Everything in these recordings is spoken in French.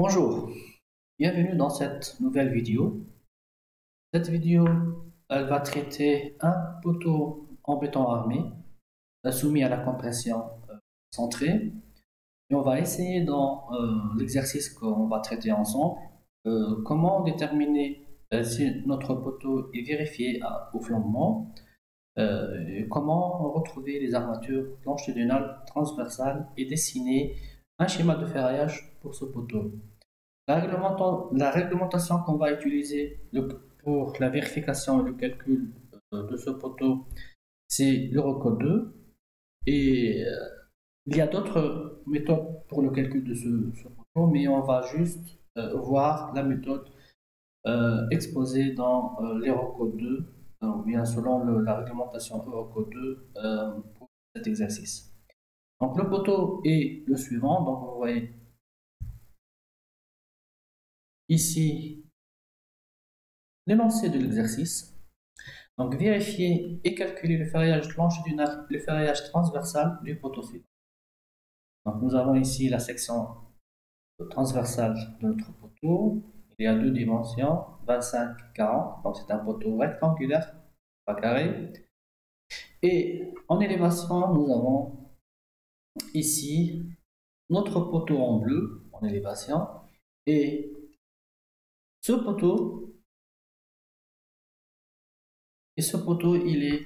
Bonjour, bienvenue dans cette nouvelle vidéo. Cette vidéo, elle va traiter un poteau en béton armé euh, soumis à la compression euh, centrée. On va essayer dans euh, l'exercice qu'on va traiter ensemble, comment déterminer si notre poteau est vérifié au flambement, comment retrouver les armatures longitudinales transversales et dessiner un schéma de ferraillage pour ce poteau. La, réglementation qu'on va utiliser pour la vérification et le calcul euh, de ce poteau, c'est l'Eurocode 2. Et euh, il y a d'autres méthodes pour le calcul de ce, poteau, mais on va juste euh, voir la méthode exposée dans l'Eurocode 2, ou bien selon la réglementation Eurocode 2 pour cet exercice. Donc le poteau est le suivant. Donc vous voyez ici l'énoncé de l'exercice. Donc vérifier et calculer le ferraillage le transversal du poteau. Donc nous avons ici la section transversale de notre poteau. Il y a deux dimensions, 25-40. Donc c'est un poteau rectangulaire, pas carré. Et en élévation, nous avons ici notre poteau en bleu en élévation et ce poteau et ce poteau il est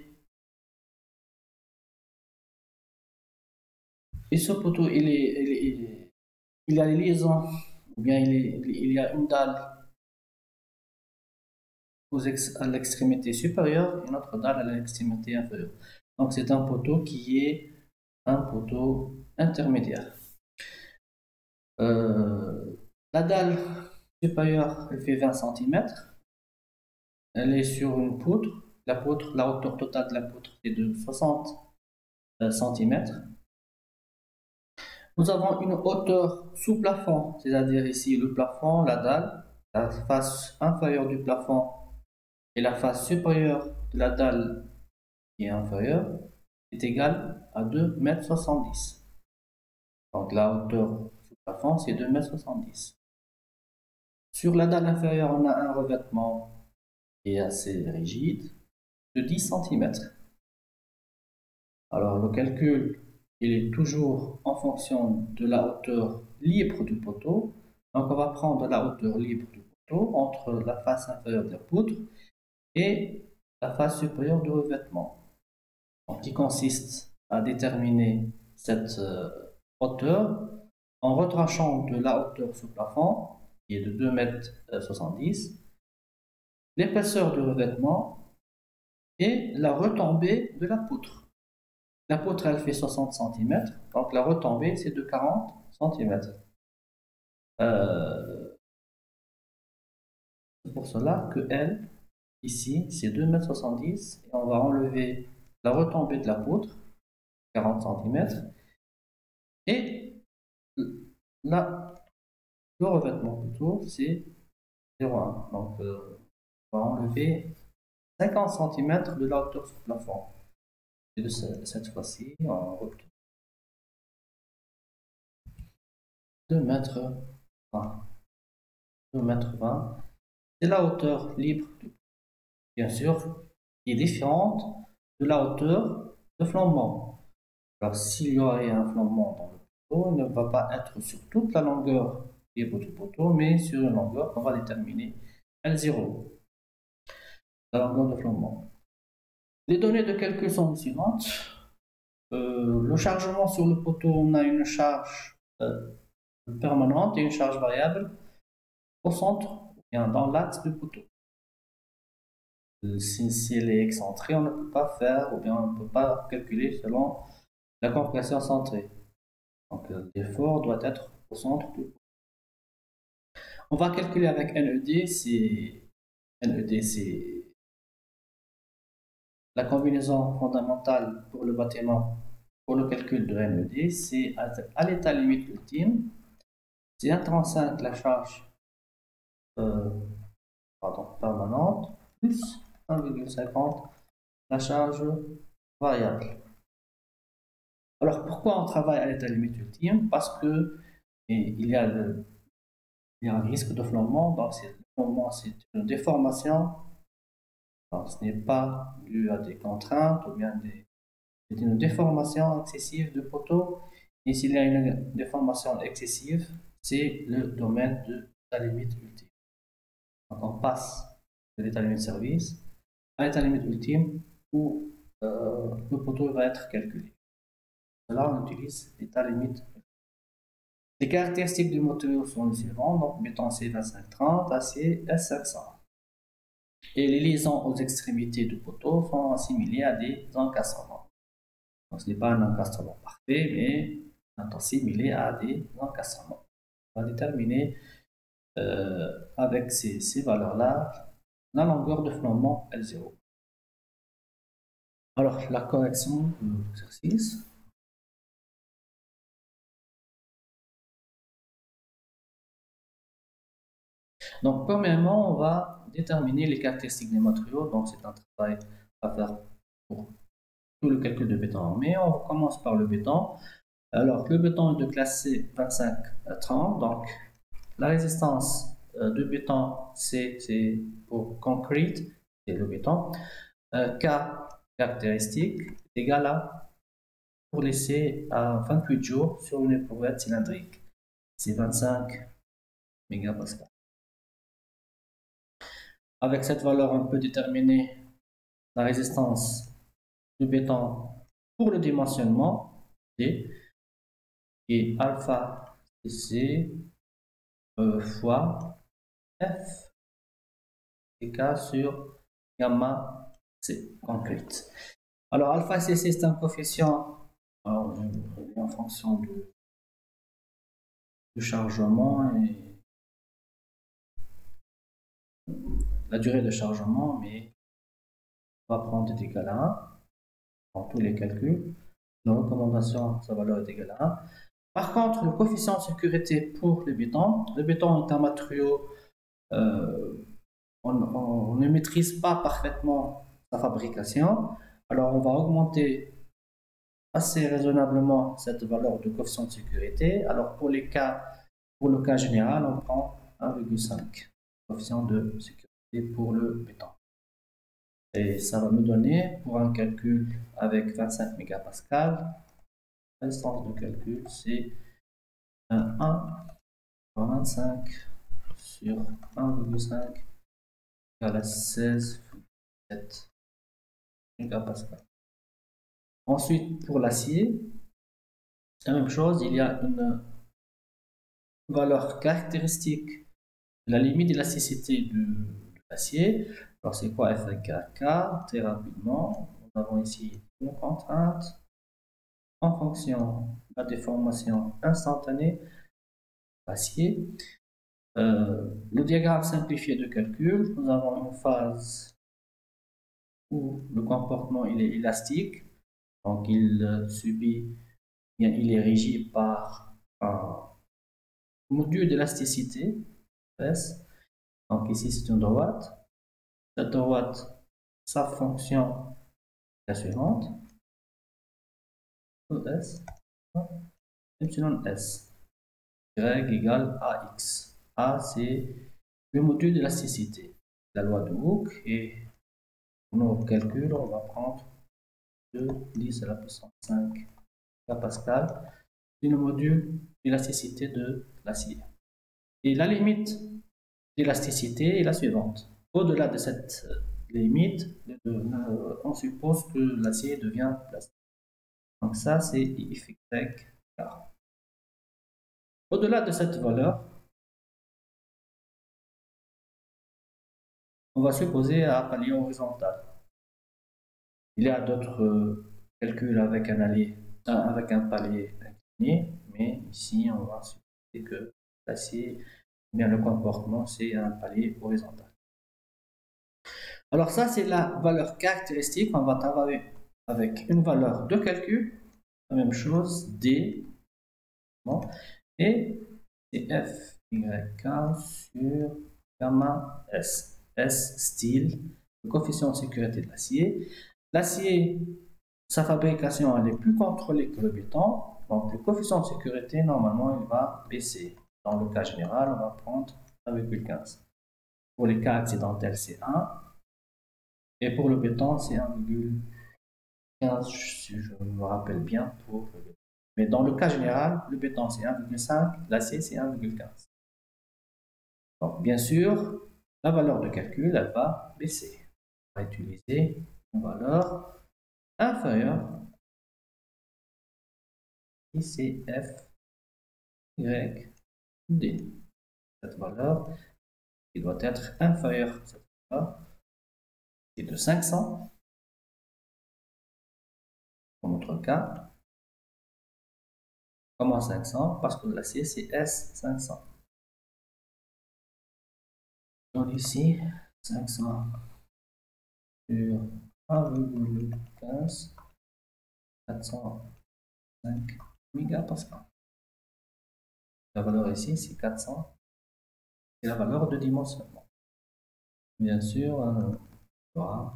et ce poteau il est, il, a les liaisons ou bien il, est, il y a une dalle à l'extrémité supérieure et notre dalle à l'extrémité inférieure donc c'est un poteau qui est un poteau intermédiaire. Euh, la dalle supérieure, elle fait 20 cm. Elle est sur une poutre. La poutre, la hauteur totale de la poutre est de 60 euh, cm. Nous avons une hauteur sous plafond, c'est-à-dire ici le plafond, la dalle, la face inférieure du plafond et la face supérieure de la dalle qui est inférieure est égale à 2,70 m. Donc la hauteur sous plafond, c'est 2,70 m. Sur la dalle inférieure, on a un revêtement qui est assez rigide de 10 cm. Alors le calcul, il est toujours en fonction de la hauteur libre du poteau. Donc on va prendre la hauteur libre du poteau entre la face inférieure de la poutre et la face supérieure du revêtement qui consiste à déterminer cette euh, hauteur en retranchant de la hauteur sous plafond, qui est de 2,70 m, l'épaisseur du revêtement et la retombée de la poutre. La poutre, elle fait 60 cm, donc la retombée, c'est de 40 cm. Euh, c'est pour cela que L, ici, c'est 2,70 m, et on va enlever la retombée de la poutre, 40 cm, et là, le revêtement plutôt, c'est 0,1. Donc, euh, on va enlever 50 cm de la hauteur sous plafond. Et de cette fois-ci, on retourne 2 mètres 20. 2 mètres 20. C'est la hauteur libre, bien sûr, qui est différente la hauteur de flambement. Alors s'il y aurait un flambement dans le poteau, il ne va pas être sur toute la longueur du poteau, mais sur une longueur qu'on va déterminer L0, la longueur de flambement. Les données de calcul sont les suivantes. Euh, le chargement sur le poteau, on a une charge euh, permanente et une charge variable au centre, bien dans l'axe du poteau si, elle est excentrée, on ne peut pas faire ou bien on ne peut pas calculer selon la compression centrée. Donc l'effort doit être au centre du On va calculer avec NED, c'est NED c'est la combinaison fondamentale pour le bâtiment pour le calcul de NED, c'est à, l'état limite ultime, c'est 1,35 la charge euh, permanente plus 1,50 la charge variable. Alors pourquoi on travaille à l'état limite ultime? Parce que il y a il y a un risque de flambement. Donc, c'est une déformation. ce n'est pas dû à des contraintes ou bien des. C'est une déformation excessive du poteau. Et s'il y a une déformation excessive, c'est le domaine de la limite ultime. Donc, on passe de l'état limite service à l'état limite ultime où euh, le poteau va être calculé. Là, on utilise l'état limite les caractéristiques du moteur sont les suivantes, donc béton C2530, acier S500. Et les liaisons aux extrémités du poteau sont assimilées à des encastrements. Donc ce n'est pas un encastrement parfait, mais assimilé à des encastrements. On va déterminer euh, avec ces, ces valeurs-là la longueur de flambement L0. Alors la correction de l'exercice. Donc, premièrement, on va déterminer les caractéristiques des matériaux. Donc, c'est un travail à faire pour tout le calcul de béton. Mais on commence par le béton. Alors, le béton est de classe C 25 à 30. Donc, la résistance euh, de béton, c'est pour concrete, c'est le béton. Euh, K, caractéristique, égale à pour laisser à 28 jours sur une éprouvette cylindrique. C'est 25 mégapascal. Avec cette valeur, on peut déterminer la résistance du béton pour le dimensionnement D et alpha C euh, fois F égale sur gamma C concrète. Alors alpha CC c'est un coefficient en fonction du chargement et la durée de chargement, mais on va prendre est égal à 1 dans tous les calculs. La recommandation, sa valeur est égale à 1. Par contre, le coefficient de sécurité pour le béton, le béton est un matériau, euh, on, ne maîtrise pas parfaitement sa fabrication, alors on va augmenter assez raisonnablement cette valeur de coefficient de sécurité. Alors pour les cas, pour le cas général, on prend 1,5 coefficient de sécurité pour le béton. Et ça va me donner, pour un calcul avec 25 mégapascal, la distance de calcul, c'est 1 25 sur 1,5 égale à 16,7 mégapascal. Ensuite, pour l'acier, la même chose, il y a une valeur caractéristique, la limite d'élasticité du Alors, c'est quoi F K Très rapidement, nous avons ici une contrainte en fonction de la déformation instantanée acier. Euh, le diagramme simplifié de calcul, nous avons une phase où le comportement il est élastique, donc il euh, subit, bien, il est régi par un module d'élasticité, S, donc ici, c'est une droite. Cette droite, sa fonction la suivante. S, epsilon S. Y égale AX. A, c'est le module d'élasticité. La loi de Hooke. Et pour nos calculs, on va prendre 2 10 à la puissance 5 Pascal. C'est le module d'élasticité de l'acier. Et la limite l'élasticité est la suivante. Au-delà de cette euh, limite, euh, on suppose que l'acier devient plastique. Donc ça, c'est IFY. Au-delà de cette valeur, on va supposer un palier horizontal. Il y a d'autres euh, calculs avec un, avec un palier incliné, mais ici, on va supposer que l'acier bien le comportement, c'est un palier horizontal. Alors ça, c'est la valeur caractéristique. On va travailler avec une valeur de calcul. La même chose, D. et c'est F, Y, K sur gamma S. S style, le coefficient de sécurité de l'acier. L'acier, sa fabrication, elle est plus contrôlée que le béton. Donc le coefficient de sécurité, normalement, il va baisser. Dans le cas général, on va prendre 1,15. Pour les cas accidentels, c'est 1. Et pour le béton, c'est 1,15, si je me rappelle bien. Pour Mais dans le cas général, le béton, c'est 1,5, l'acier, c'est 1,15. Donc, bien sûr, la valeur de calcul, elle va baisser. On va utiliser une valeur inférieure ICF Cette valeur qui doit être inférieure à cette valeur est de 500 dans notre cas. Comment 500 Parce que l'acier c'est S500. Donc ici 500 sur 1,15 405 mégapascal. La valeur ici c'est 400 c'est la valeur de dimensionnement. Bien sûr, euh,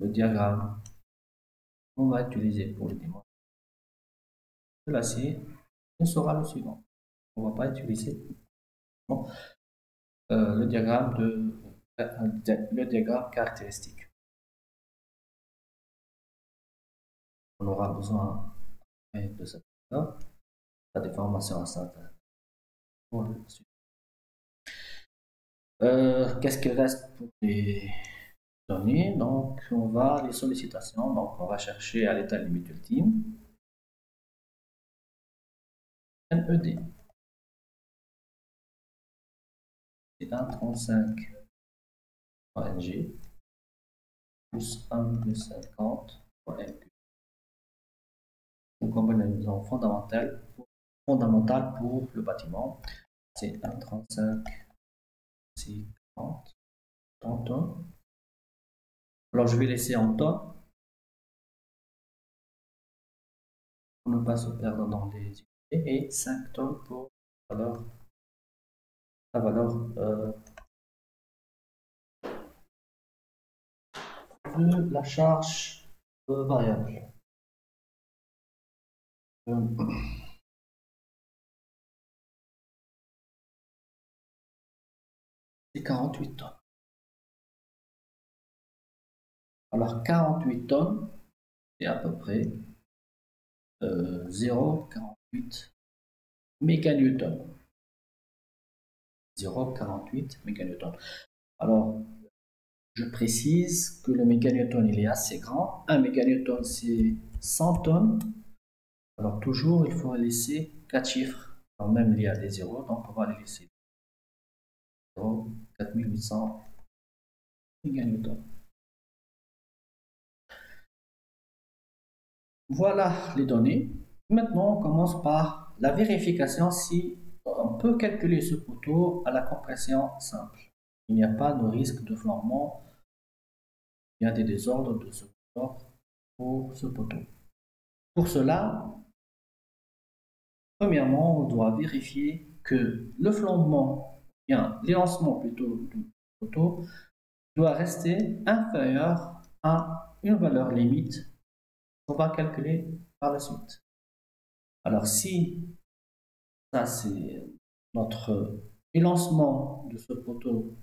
le diagramme qu'on va utiliser pour le dimensionnement de l'acier ce sera le suivant. On ne va pas utiliser euh, le diagramme euh, le diagramme caractéristique. On aura besoin de cette instantanée pour le suivant. Euh, qu'est-ce qu'il reste pour les données? Donc, on va les sollicitations. Donc, on va chercher à l'état limite ultime. NED. C'est 1,35 ONG plus 1,50 ONQ. Une combinaison fondamentale, fondamentale pour le bâtiment. C'est 1,35 c'est 30, 30 tonnes. Alors je vais laisser en tonnes pour ne pas se perdre dans les unités et 5 tonnes pour la valeur, la euh, de la charge euh, variable. Euh, 48 tonnes. Alors 48 tonnes, c'est à peu près euh, 0,48 méganewtons. 0,48 méganewtons. Alors, je précise que le méganewton il est assez grand. Un méganewton c'est 100 tonnes. Alors toujours il faut laisser 4 chiffres. Alors même il y a des zéros, donc on va les laisser 4800 méganewtons. Voilà les données. Maintenant, on commence par la vérification si on peut calculer ce poteau à la compression simple. Il n'y a pas de risque de flambement. Il y a des désordres de ce pour ce poteau. Pour cela, premièrement, on doit vérifier que le flambement l'élancement plutôt du poteau doit rester inférieur à une valeur limite qu'on va calculer par la suite. Alors si ça c'est notre élancement de ce poteau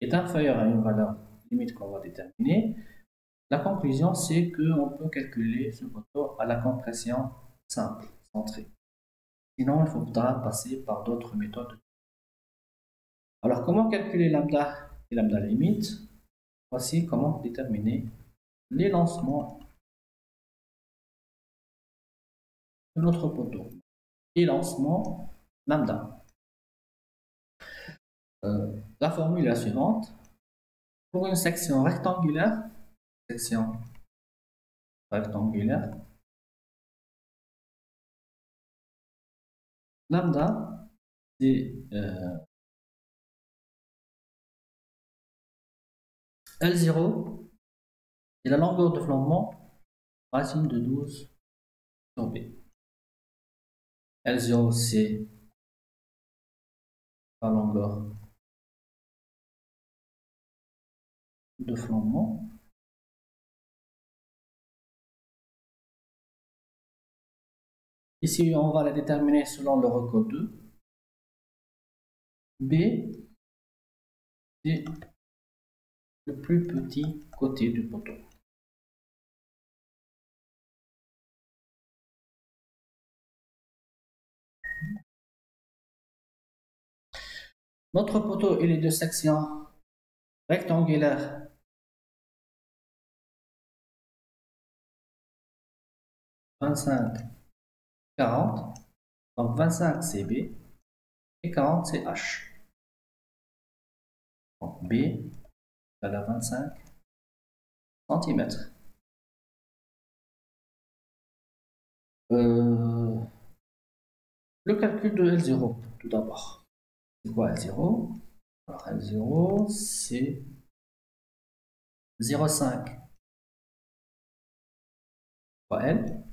est inférieur à une valeur limite qu'on va déterminer, la conclusion c'est qu'on peut calculer ce poteau à la compression simple, centrée. Sinon, il faudra passer par d'autres méthodes alors, comment calculer lambda et lambda limite Voici comment déterminer les lancements de notre poteau. Et lancement lambda. Euh, la formule est la suivante. Pour une section rectangulaire, section rectangulaire, lambda, c'est euh, L0 est la longueur de flambement racine de 12 sur B. L0 c'est la longueur de flambement. Ici, on va la déterminer selon le recode 2. B, c'est le plus petit côté du poteau. Notre poteau, est de section rectangulaire. « 25, 40. Donc 25 c'est B et 40 c'est H. Donc B à 25 cm. Euh, le calcul de L0 tout d'abord. C'est quoi L0 Alors L0 c'est 0,5 fois L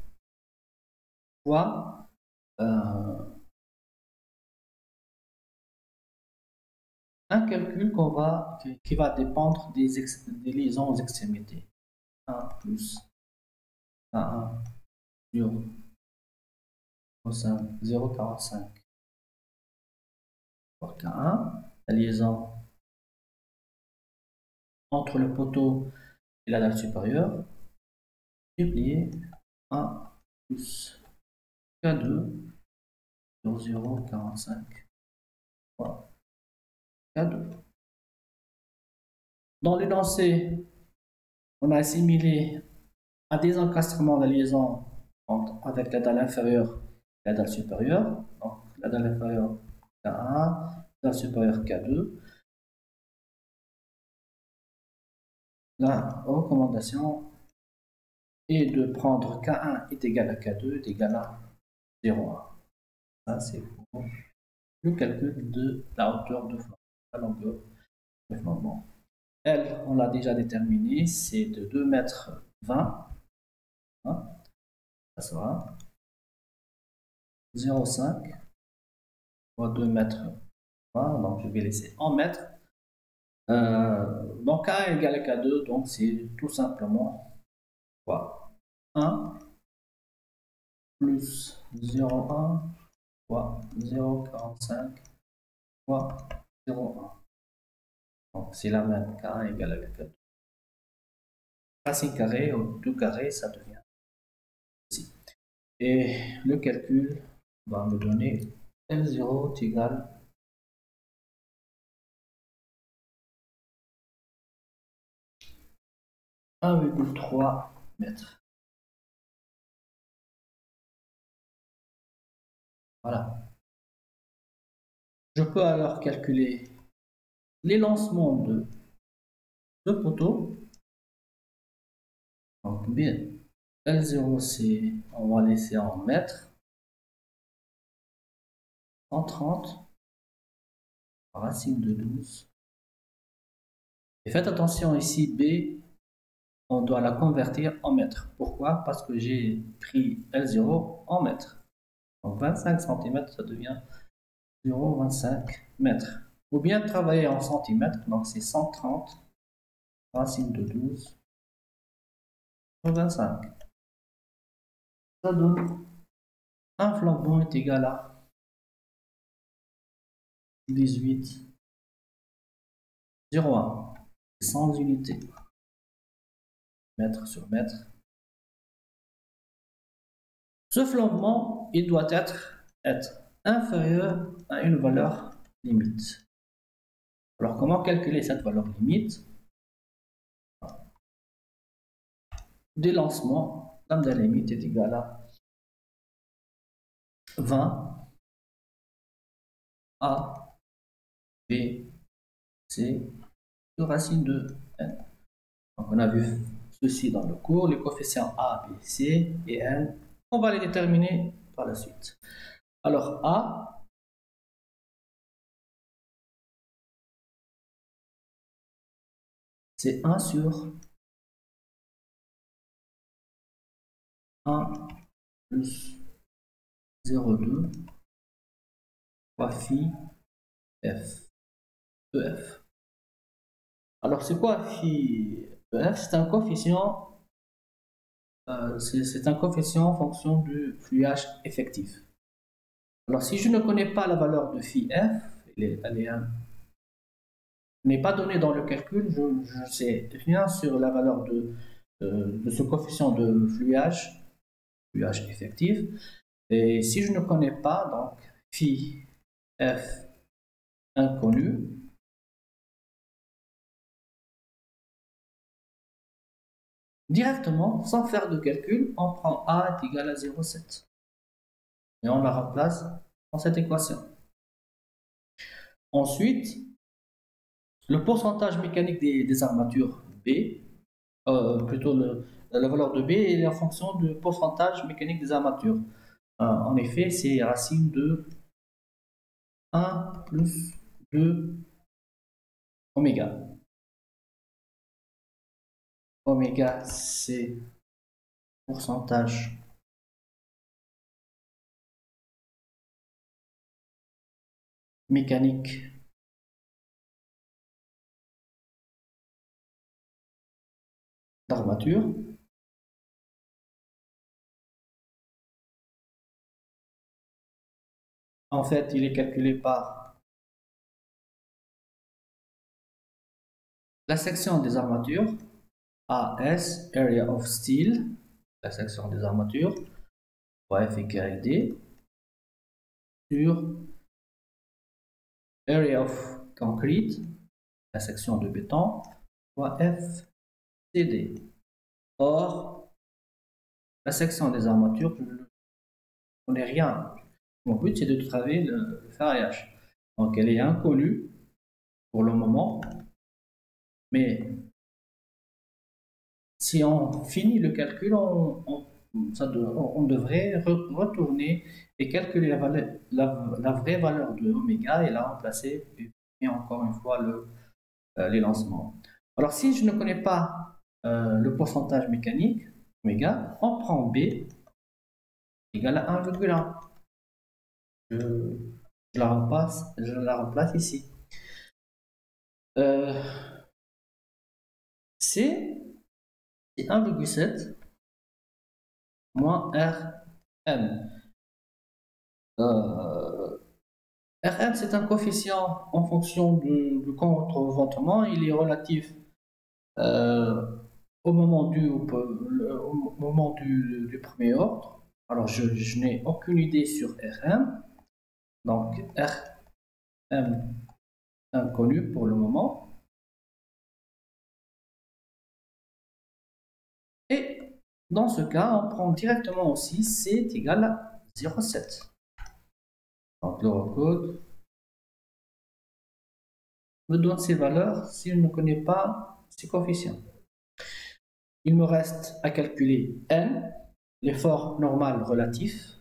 fois euh, un calcul qu'on va, qui va dépendre des, liaisons aux extrémités. 1 plus 1 sur 0,45 pour K1, la liaison entre le poteau et la dalle supérieure, multiplié 1 plus K2 sur 0,45 K2. Dans l'énoncé, on a assimilé un désencastrement de liaison avec la dalle inférieure et la dalle supérieure. Donc, la dalle inférieure K1, la dalle supérieure K2. La recommandation est de prendre K1 est égal à K2 est égal à 0,1. Ça, c'est pour le calcul de la hauteur de flanc, longueur de flanc. L, on l'a déjà déterminé, c'est de 2 mètres 20. Hein, ça sera 0,5 fois 2 mètres 20, donc je vais laisser en mètres. Euh, donc K égale à K2, donc c'est tout simplement quoi 1 plus 0,1 fois 0,45 fois 0,1. Donc c'est la même, k1 égale à 4. Racine carré ou 2 carré, ça devient. Et le calcul va me donner L0 égale « 1,3 mètres. Voilà. Je peux alors calculer les lancements de deux poteaux. Donc bien, L0 c'est, on va laisser en mètres. 130 racine de 12. Et faites attention ici, B, on doit la convertir en mètres. Pourquoi? Parce que j'ai pris L0 en mètres. Donc 25 cm, ça devient 0,25 mètres. Ou bien travailler en centimètres, donc c'est 130 racine de 12 sur 25. Ça donne un flambon est égal à 18 0,1 100 unités mètre sur mètre ce flambement, il doit être, être inférieur à une valeur limite. Alors, comment calculer cette valeur limite? Des lancements, lambda limite est égal à 20 A, B, C, de racine de n. Donc, on a vu ceci dans le cours, les coefficients A, B, C et n on va les déterminer par la suite. Alors A, c'est 1 sur 1 plus 0,2 fois phi f EF. Alors c'est quoi phi EF C'est un coefficient euh, c'est un coefficient en fonction du fluage effectif. Alors si je ne connais pas la valeur de phi f, elle n'est pas donnée dans le calcul, je ne sais rien sur la valeur de, de ce coefficient de fluage, fluage effectif. Et si je ne connais pas, donc phi f inconnu, directement, sans faire de calcul, on prend a est égal à 0,7 et on la remplace dans cette équation. Ensuite, le pourcentage mécanique des, armatures B, euh, plutôt la valeur de B est en fonction du pourcentage mécanique des armatures. Euh, en effet, c'est racine de 1 plus 2 oméga. Oméga, c'est pourcentage mécanique d'armature. En fait, il est calculé par la section des armatures, AS, Area of Steel, la section des armatures, F égale D, sur Area of Concrete, la section de béton, fois Or, la section des armatures, je ne connais rien. Mon but, c'est de travailler le, le Donc, elle est inconnue pour le moment, mais si on finit le calcul, on, on, devrait retourner et calculer la, vraie valeur de oméga et la remplacer et encore une fois le, euh, les lancements. Alors si je ne connais pas euh, le pourcentage mécanique, oméga, on prend B égale à 1,1. Je, la remplace, je la remplace ici. Euh, C, c'est 1,7 moins Rm. Euh, Rm, c'est un coefficient en fonction du, du contre-ventement. Il est relatif au moment, du, au moment du, premier ordre. Alors, je, je n'ai aucune idée sur Rm. Donc, Rm inconnu pour le moment. Dans ce cas, on prend directement aussi C égal à 0,7. Donc le recode me donne ces valeurs si je ne connais pas ces coefficients. Il me reste à calculer N, l'effort normal relatif.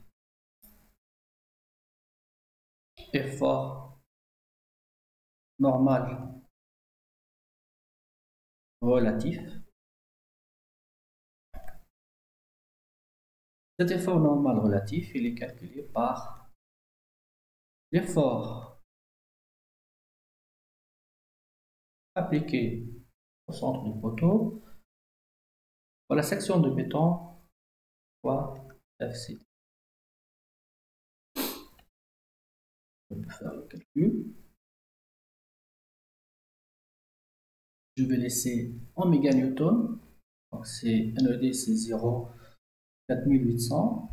Effort normal relatif. Cet effort normal relatif, il est calculé par l'effort appliqué au centre du poteau pour la section de béton fois FC. Je vais faire le calcul. Je vais laisser en méganewton. Donc c'est NED c'est 0 4800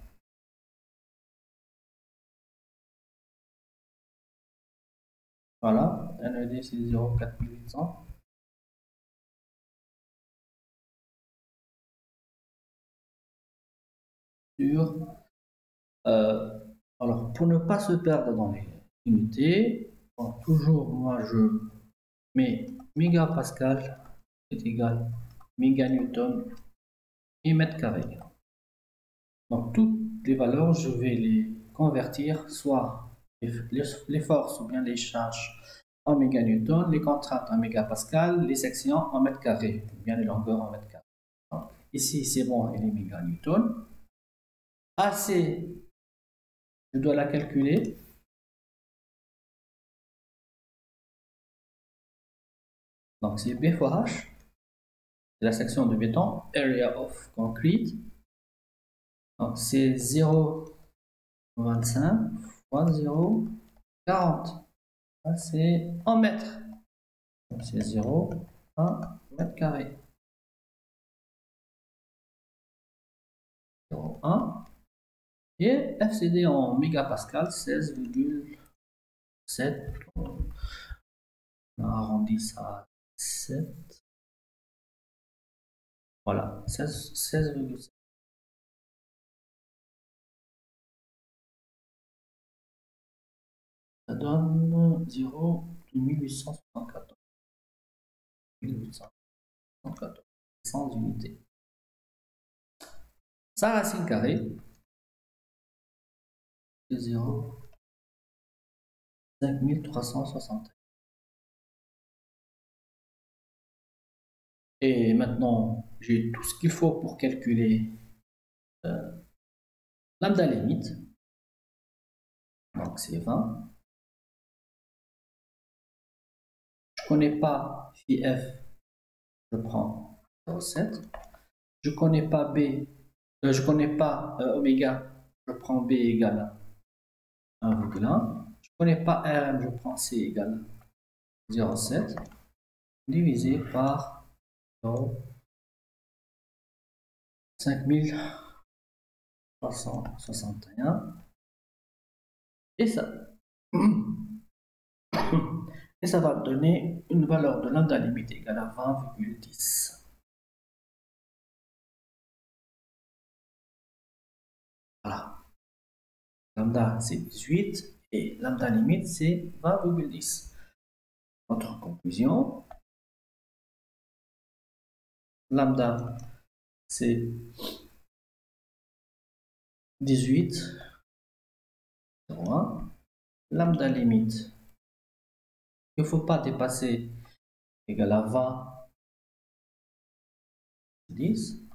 Voilà, NED c'est 0 4800. Euh, alors, pour ne pas se perdre dans les unités, toujours moi je mets mégapascal est égal méganewton et mètre carré. Donc toutes les valeurs, je vais les convertir soit les, forces ou bien les charges en méganewton, les contraintes en mégapascal, les sections en mètres carrés, ou bien les longueurs en mètres carrés. ici, c'est bon, elle est méganewton. AC, je dois la calculer. Donc c'est B fois H, c'est la section de béton, area of concrete, donc c'est 0,25 fois 0,40. c'est en mètres. C'est 0, 1 mètre carré. 0, 1. Et FCD en mégapascal, 16,7. On arrondit ça à 7. Voilà, 16,7. Ça donne 0 1874. 1874. 100 unités. Sa racine carrée, c'est 0. 5360. Et maintenant, j'ai tout ce qu'il faut pour calculer euh, lambda limite. Donc c'est 20. Je connais pas phi f, je prends 0,7. Je connais pas b, euh, je connais pas euh, oméga, je prends b égale 1,1. Je connais pas rm, je prends c égale 0,7 divisé par 5361 et ça. Et ça va donner une valeur de lambda limite égale à 20,10 voilà lambda c'est 18 et lambda limite c'est 20,10 notre conclusion lambda, c'est 18, 0,1. Lambda limite, il ne faut pas dépasser égal à 20, 10.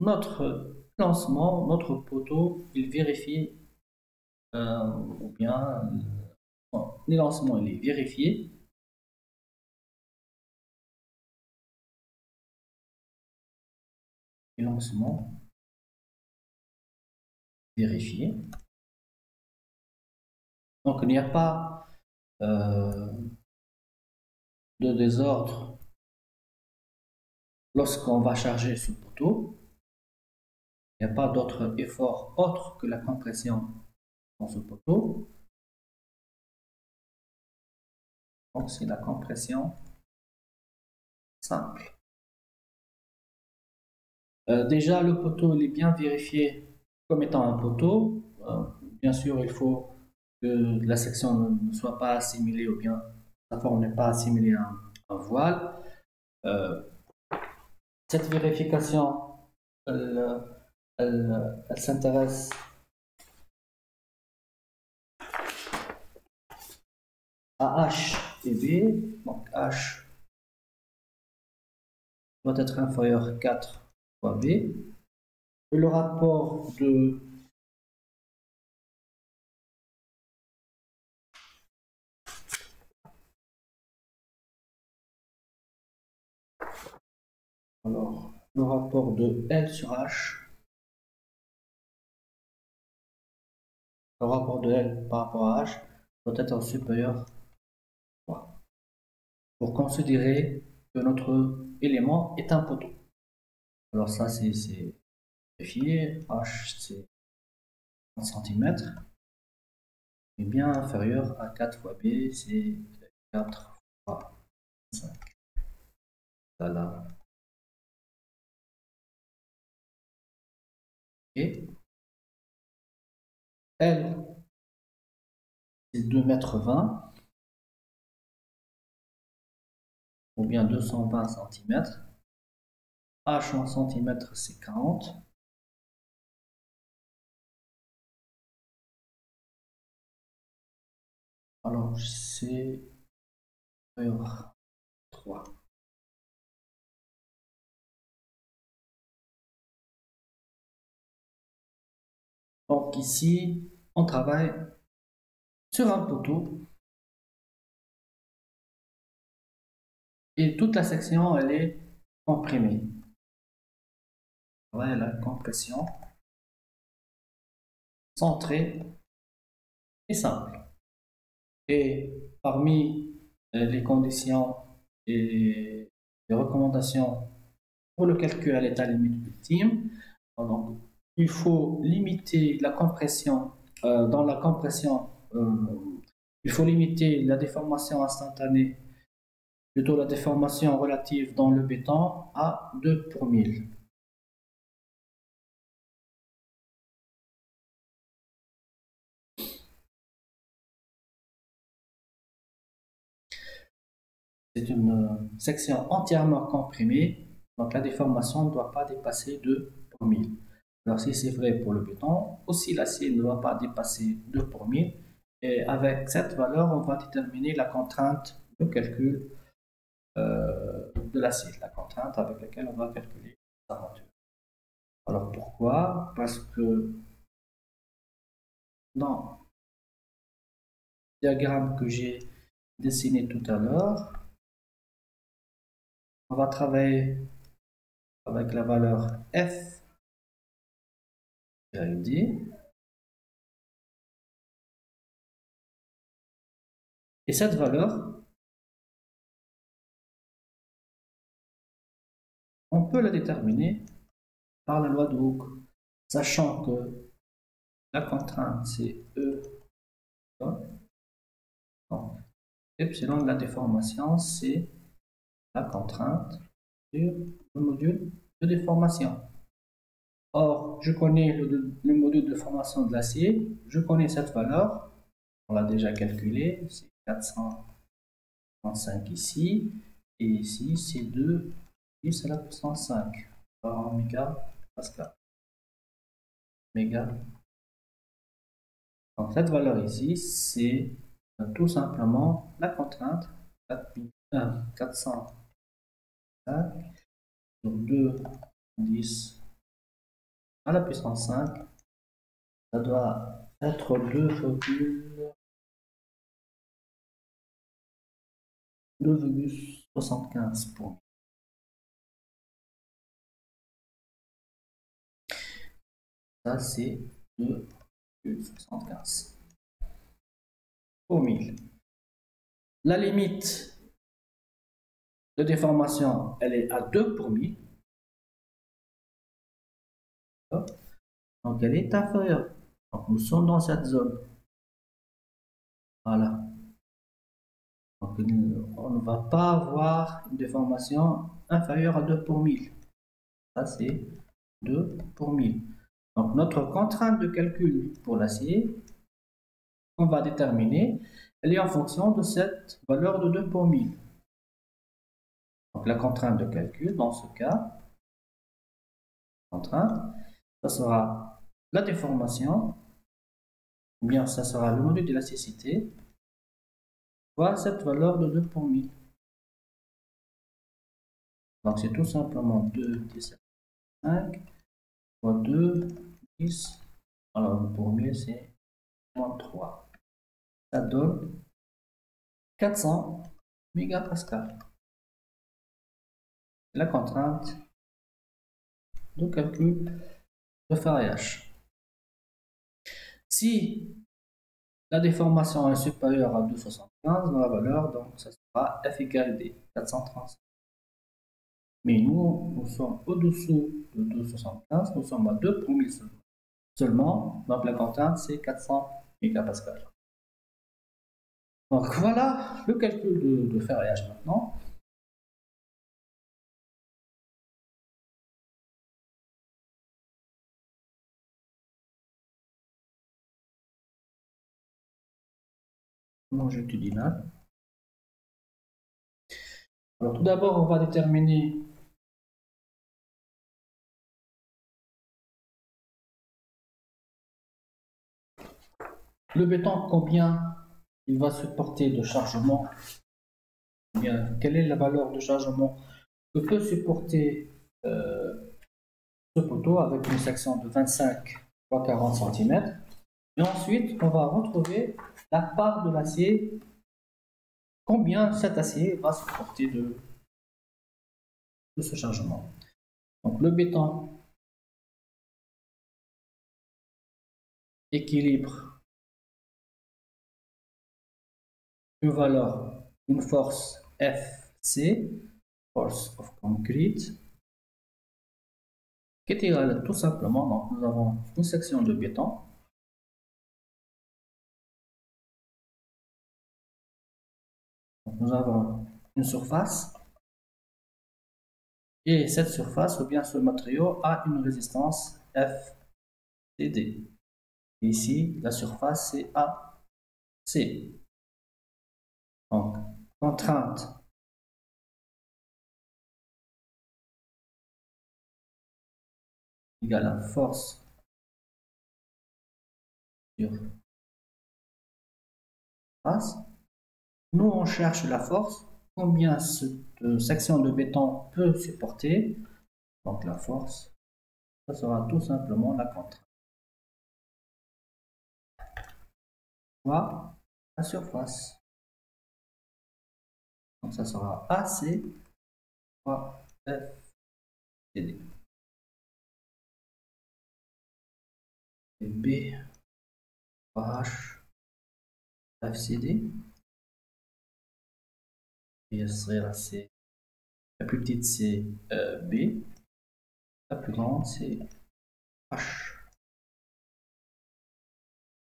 Notre lancement, notre poteau, il vérifie, ou bien, les lancements, il est vérifié lancement vérifié. Donc il n'y a pas euh, de désordre lorsqu'on va charger ce poteau. Il n'y a pas d'autre effort autre que la compression ce poteau. Donc c'est la compression simple. Euh, déjà, le poteau il est bien vérifié comme étant un poteau. Euh, bien sûr, il faut que la section ne, soit pas assimilée ou bien sa forme n'est pas assimilée à un, voile. Euh, cette vérification, elle, elle s'intéresse à H et B. Donc H doit être inférieur à 4 B. Et le rapport de Alors, le rapport de L sur H, le rapport de L par rapport à H doit être supérieur pour considérer que notre élément est un poteau. Alors ça, c'est vérifié. H, c'est 30 cm. Et bien inférieur à 4 fois B, c'est 4 fois 5. Voilà. Et L, c'est 2 mètres 20 ou bien 220 cm. H en centimètres, c'est 40. Alors, c'est 3. Donc ici, on travaille sur un poteau et toute la section, elle est comprimée la compression centrée et simple. Et parmi euh, les conditions et les recommandations pour le calcul à l'état limite ultime, il faut limiter la compression. Euh, dans la compression, euh, il faut limiter la déformation instantanée, plutôt la déformation relative dans le béton à 2 pour 1000. C'est une euh, section entièrement comprimée, donc la déformation ne doit pas dépasser 2 pour 1000. Alors si c'est vrai pour le béton, aussi l'acier ne doit pas dépasser 2 pour 1000. Et avec cette valeur, on va déterminer la contrainte de calcul de l'acier, la contrainte avec laquelle on va calculer sa monture. Alors pourquoi? Parce que dans le diagramme que j'ai dessiné tout à l'heure, on va travailler avec la valeur F. Et cette valeur, on peut la déterminer par la loi de Hooke, sachant que la contrainte c'est E. Donc, epsilon de la déformation, c'est la contrainte sur le module de déformation. Or, je connais le, module de formation de l'acier, je connais cette valeur, on l'a déjà calculé, c'est 435 ici, et ici c'est 2 10 à la puissance 5 par méga pascal. Méga. Donc cette valeur ici, c'est tout simplement la contrainte 405 sur 2 10 à la puissance 5, ça doit être 2,75 points. Ça, c'est 2,75 au 1000. La limite de déformation, elle est à 2 pour 1000. Donc elle est inférieure. Donc nous sommes dans cette zone. Voilà. Donc on ne va pas avoir une déformation inférieure à 2 pour 1000. Ça c'est 2 pour 1000. Donc notre contrainte de calcul pour l'acier, on va déterminer, elle est en fonction de cette valeur de 2 pour 1000. Donc la contrainte de calcul, dans ce cas, contrainte, ça sera la déformation, ou bien ça sera le module d'élasticité, fois cette valeur de 2 pour 1000. Donc c'est tout simplement 2, 10, 5, fois 2, 10, alors pour 1000 c'est moins 3. Ça donne 400 mégapascal. La contrainte de calcul de farage. Si la déformation est supérieure à 2,75 dans la valeur, donc ça sera F égale D, 435. Mais nous, nous sommes au-dessous de 2,75, nous sommes à 2 pour 1000 seulement. Donc la contrainte, c'est 400 mégapascal. Donc voilà le calcul de, de ferrage maintenant. longitudinal. Alors tout d'abord, on va déterminer le béton, combien il va supporter de chargement, quelle est la valeur de chargement que peut supporter euh, ce poteau avec une section de 25 x 40 cm. Et ensuite, on va retrouver la part de l'acier, combien cet acier va supporter de ce chargement? Donc le béton équilibre valeur, une force FC, force of concrete, qui est égale tout simplement, donc nous avons une section de béton, nous avons une surface et cette surface ou bien ce matériau a une résistance FCD. ici, la surface c'est AC. Contrainte égale à force sur face. Nous, on cherche la force, combien cette section de béton peut supporter? Donc la force, ça sera tout simplement la contrainte. Fois la surface. Donc ça sera AC fois FCD. Et B fois H FCD. Et serait la C. La plus petite c'est euh, B. La plus grande c'est H.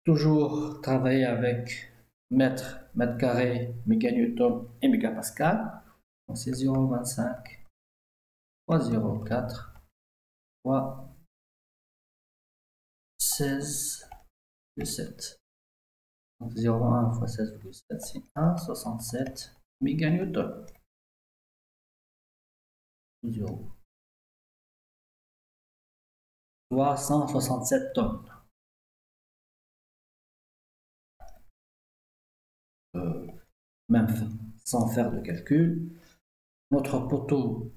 Toujours travailler avec mètre, mètre carré, méganewton et mégapascal. Donc c'est 0,25 fois 0,4 fois 16,7. Donc 0,1 fois 16,7 c'est 1,67 méganewton. 0. Soit 167 tonnes. Même sans faire de calcul, notre poteau,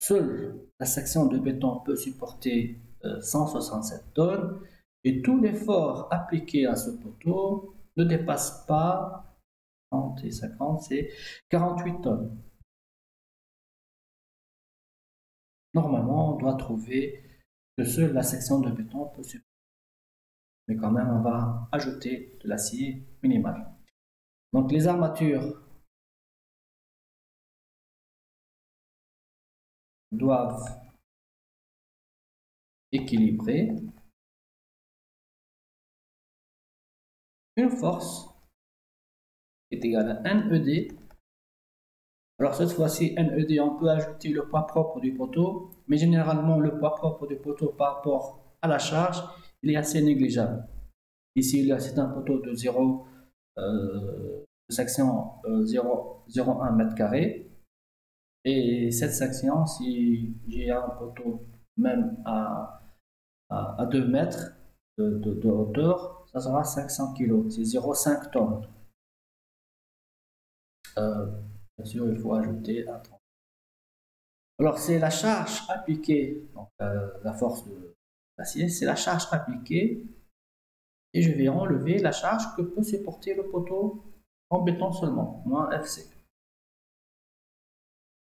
seule la section de béton peut supporter 167 euh, tonnes et tout l'effort appliqué à ce poteau ne dépasse pas 30 et 50, c'est 48 tonnes. Normalement, on doit trouver que seule la section de béton peut supporter. Mais quand même, on va ajouter de l'acier minimal. Donc les armatures doivent équilibrer une force qui est égale à NED. Alors cette fois-ci, NED, on peut ajouter le poids propre du poteau, mais généralement le poids propre du poteau par rapport à la charge, il est assez négligeable. Ici, c'est un poteau de 0 euh, section 0,1 m carré. Et cette section, si j'ai un poteau même à, à, 2 mètres de, hauteur, ça sera 500 kg, c'est 0,5 tonnes. Euh, bien sûr, il faut ajouter Alors, c'est la charge appliquée, donc euh, la force de l'acier, c'est la charge appliquée et je vais enlever la charge que peut supporter le poteau en béton seulement, moins FC.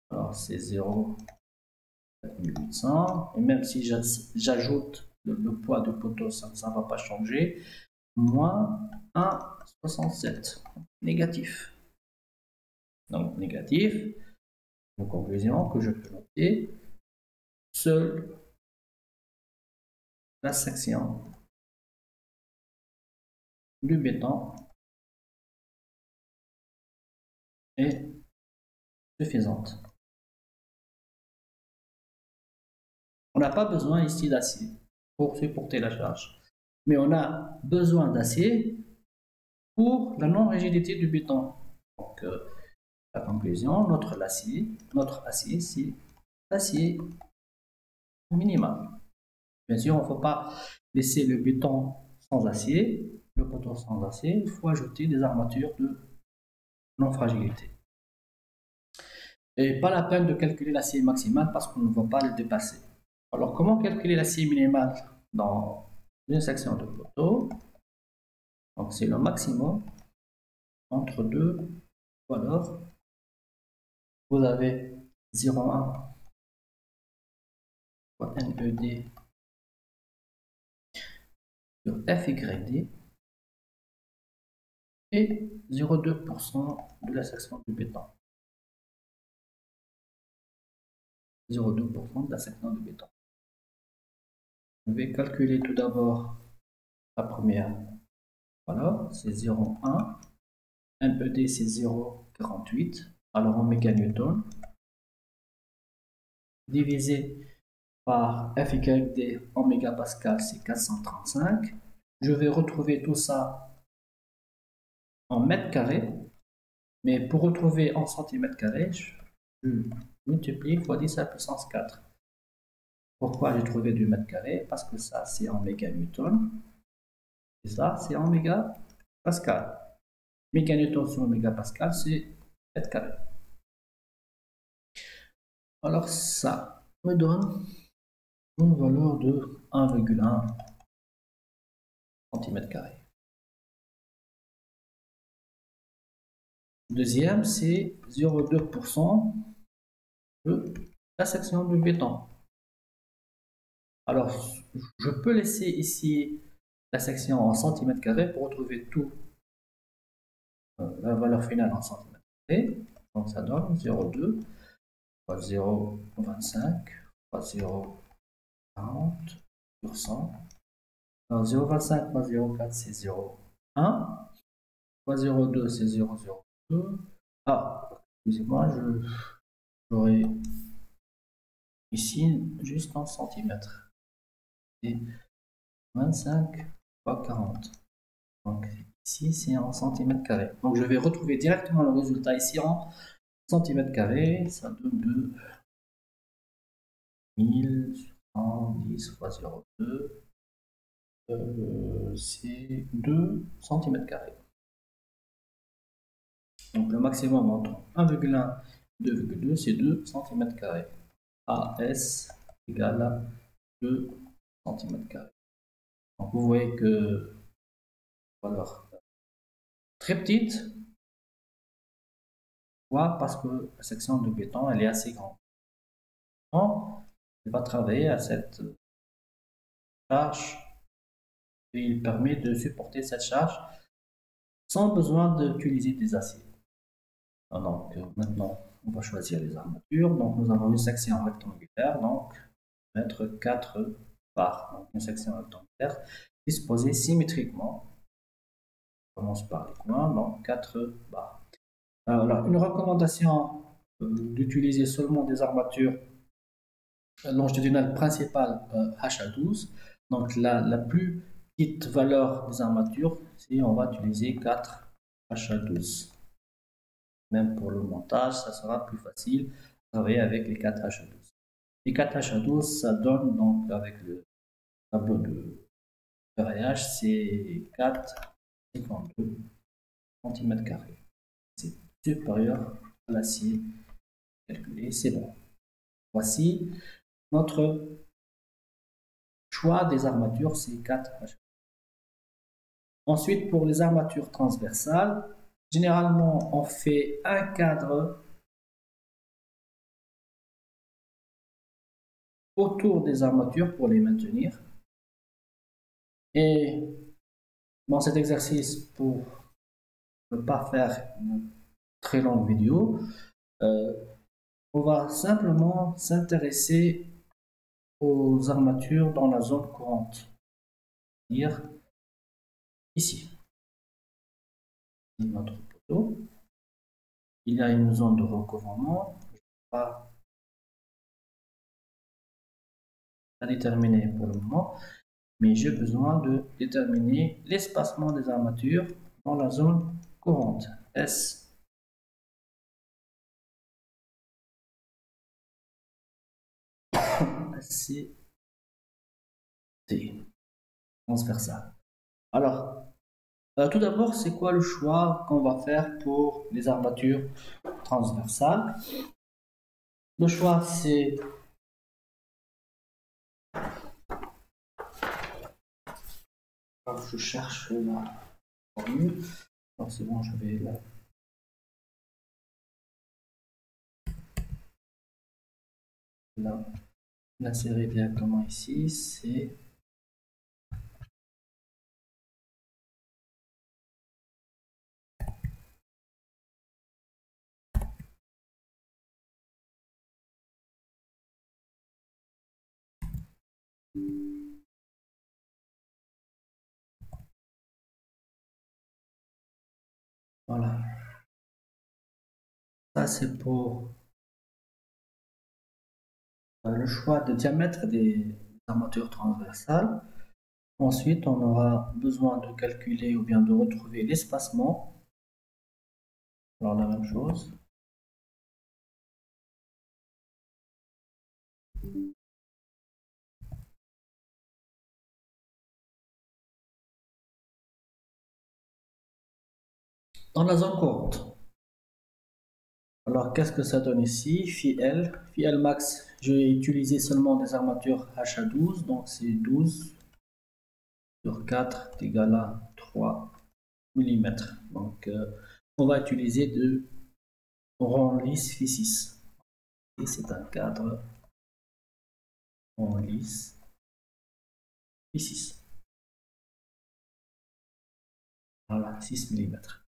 Alors c'est 0, et même si j'ajoute le, poids du poteau, ça ne va pas changer, moins 1,67, négatif. Donc négatif, conclusion que je peux noter, seule la section béton est suffisante. On n'a pas besoin ici d'acier pour supporter la charge, mais on a besoin d'acier pour la non-rigidité du béton. Donc, euh, la conclusion, notre acier, notre acier, c'est l'acier minimal. Bien sûr, il ne faut pas laisser le béton sans acier, le poteau sans acier, il faut ajouter des armatures de non-fragilité. Et pas la peine de calculer l'acier maximal parce qu'on ne va pas le dépasser. Alors, comment calculer l'acier minimal dans une section de poteau? Donc, c'est le maximum entre deux, ou alors vous avez 0,1 NED sur FYD et 0,2% de la section de béton. 0,2% de la section de béton. Je vais calculer tout d'abord la première. Voilà, c'est 0,1. MED, c'est 0,48. Alors en méganewton, divisé par F égale D en mégapascal, c'est 435. Je vais retrouver tout ça en mètres carrés. Mais pour retrouver en centimètres carrés, je multiplie x 10 à la puissance 4. Pourquoi j'ai trouvé du mètre carré? Parce que ça, c'est en méganewton. Et ça, c'est en mégapascal. Méganewton sur mégapascal, c'est mètre carré. Alors ça me donne une valeur de 1,1 cm2. Deuxième, c'est 0,2% de la section de béton. Alors, je peux laisser ici la section en centimètres carrés pour retrouver tout euh, la valeur finale en centimètres carrés. Donc ça donne 0,2 fois 0,25 fois 0,40 sur 100. Alors 0,25 fois 0,4 c'est 0,1 fois 0,2 c'est 0,02. Ah, excusez-moi, j'aurais ici juste en centimètres. Et 25 fois 40. Donc ici c'est en centimètres carrés. Donc je vais retrouver directement le résultat ici en centimètres carrés. Ça donne 2 1110 fois 0,2. Euh, c'est 2 cm carrés. Donc le maximum entre 1,1 et 2,2 c'est 2 cm. AS égale à 2 cm. Donc vous voyez que alors très petite. Pourquoi? Parce que la section de béton elle est assez grande. On va travailler à cette charge et il permet de supporter cette charge sans besoin d'utiliser des aciers. Donc euh, maintenant on va choisir les armatures. Donc nous avons une section rectangulaire, donc mettre 4 barres. Une section rectangulaire disposée symétriquement. On commence par les coins, donc 4 barres. Alors une recommandation euh, d'utiliser seulement des armatures longitudinale principale HA12. Donc la, la plus petite valeur des armatures, si on va utiliser 4 HA12. Pour le montage, ça sera plus facile de travailler avec les 4 HA12. Les 4 HA12, ça donne donc avec le tableau de ferraillage, c'est 4,52 cm2. C'est supérieur à l'acier calculé, c'est bon. Voici notre choix des armatures, c'est 4 Ensuite, pour les armatures transversales, généralement, on fait un cadre autour des armatures pour les maintenir. Et dans cet exercice, pour ne pas faire une très longue vidéo, euh, on va simplement s'intéresser aux armatures dans la zone courante. Dire ici. Notre poteau. Il y a une zone de recouvrement. Je vais pas la déterminer pour le moment, mais j'ai besoin de déterminer l'espacement des armatures dans la zone courante. S C, T. Transversal. Alors, euh, tout d'abord, c'est quoi le choix qu'on va faire pour les armatures transversales? Le choix, c'est je cherche la formule. C'est bon, je vais là. Là l'insérer directement ici, c'est Voilà. Ça, c'est pour euh, le choix de diamètre des armatures transversales. Ensuite, on aura besoin de calculer ou bien de retrouver l'espacement. Alors, la même chose. Dans la zone courante. Alors, qu'est-ce que ça donne ici? Phi L. Phi L max, je vais utiliser seulement des armatures HA12, donc c'est 12 sur 4 égal à 3 mm. Donc, euh, on va utiliser de rond lisse Phi 6. Et c'est un cadre rond lisse Phi 6. Voilà, 6 mm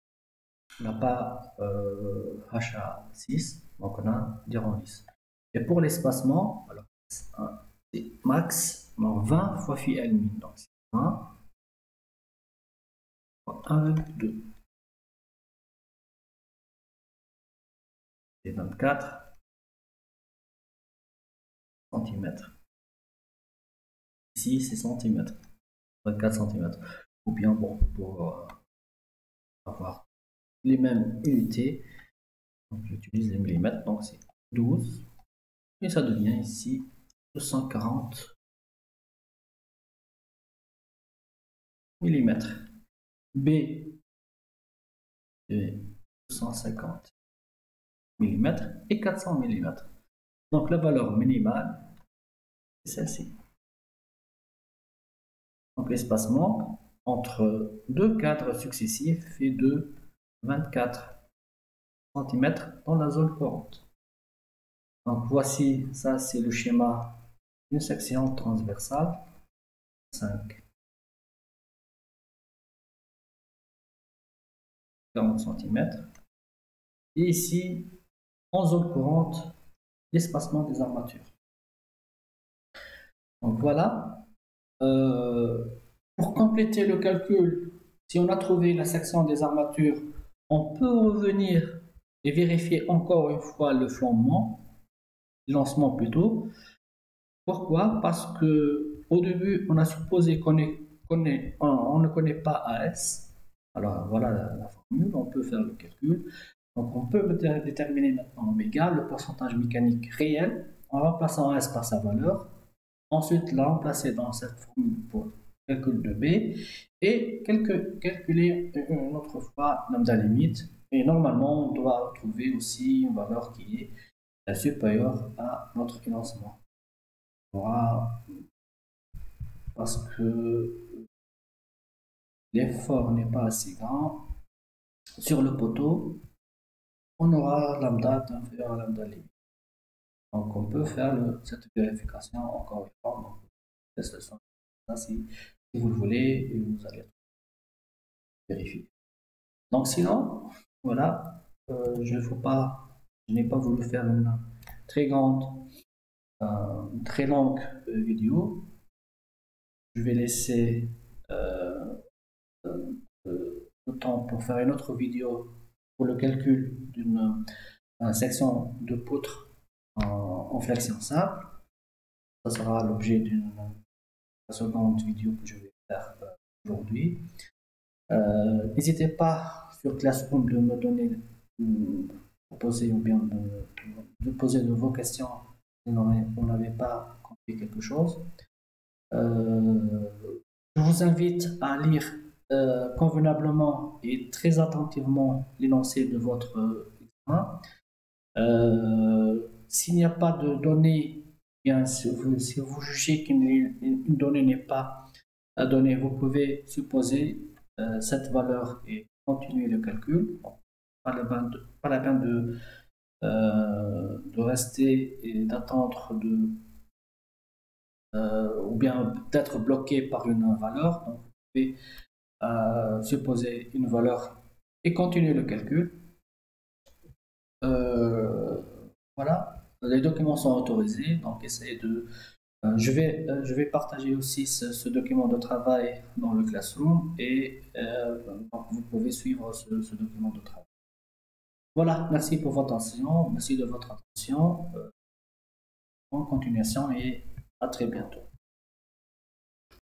on n'a pas euh, HA6, donc on a dirham 10. Et pour l'espacement, alors c'est max 20 fois phi L min, donc c'est 20 fois 1, 2. C'est 24 cm. Ici, c'est cm. 24 cm. Ou bien, pour euh, avoir les mêmes unités. Donc j'utilise les millimètres, donc c'est 12. Et ça devient ici 240 mm. B c'est 250 mm et 400 mm. Donc la valeur minimale c'est celle-ci. Donc l'espacement entre deux cadres successifs fait de 24 cm dans la zone courante. Donc voici, ça c'est le schéma d'une section transversale. 5. 40 cm. Et ici, en zone courante, l'espacement des armatures. Donc voilà. Euh, pour compléter le calcul, si on a trouvé la section des armatures on peut revenir et vérifier encore une fois le flambement, lancement plutôt. Pourquoi? Parce que au début, on a supposé qu'on on, ne connaît pas AS. Alors voilà la, formule, on peut faire le calcul. Donc on peut déterminer maintenant oméga, le pourcentage mécanique réel, en remplaçant AS par sa valeur. Ensuite, la remplacer dans cette formule pour calcul de B et calculer une autre fois lambda limite. Et normalement, on doit trouver aussi une valeur qui est euh, supérieure à notre financement. Parce que l'effort n'est pas assez grand. Sur le poteau, on aura lambda inférieur à lambda limite. Donc on peut faire cette vérification encore une fois. Vous le voulez et vous allez vérifier. Donc sinon, voilà, euh, je ne pas, je n'ai pas voulu faire une très grande, euh, très longue euh, vidéo. Je vais laisser le temps pour faire une autre vidéo pour le calcul d'une section de poutre en, flexion simple. Ça sera l'objet d'une seconde vidéo que je vais faire aujourd'hui. Euh, n'hésitez pas sur Classroom de me donner, de poser ou bien de, poser de vos questions si on n'avait pas compris quelque chose. Euh, je vous invite à lire euh, convenablement et très attentivement l'énoncé de votre examen. S'il n'y a pas de données, bien, si, vous, jugez qu'une donnée n'est pas à donner, vous pouvez supposer euh, cette valeur et continuer le calcul. pas, la peine de, la euh, rester et d'attendre de euh, ou bien d'être bloqué par une valeur. Donc, vous pouvez supposer une valeur et continuer le calcul. voilà, les documents sont autorisés, donc essayez de Euh, je, vais, euh, je vais partager aussi ce, document de travail dans le Classroom et euh, vous pouvez suivre ce, document de travail. Voilà, merci pour votre attention, merci de votre attention. bonne continuation et à très bientôt.